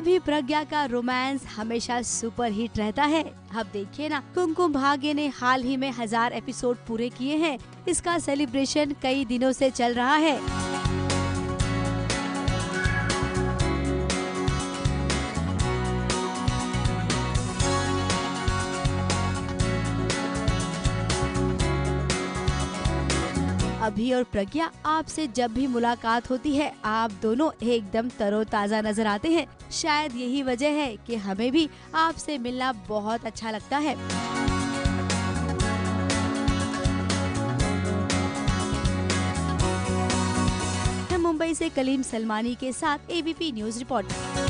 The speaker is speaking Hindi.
अभी प्रज्ञा का रोमांस हमेशा सुपर हिट रहता है। अब देखिए ना कुमकुम भाग्य ने हाल ही में हज़ार एपिसोड पूरे किए हैं। इसका सेलिब्रेशन कई दिनों से चल रहा है। अभी और प्रज्ञा आपसे जब भी मुलाकात होती है, आप दोनों एकदम तरोताजा नज़र आते हैं। शायद यही वजह है कि हमें भी आपसे मिलना बहुत अच्छा लगता है। मुंबई से कलीम सलमानी के साथ एबीपी न्यूज़ रिपोर्ट।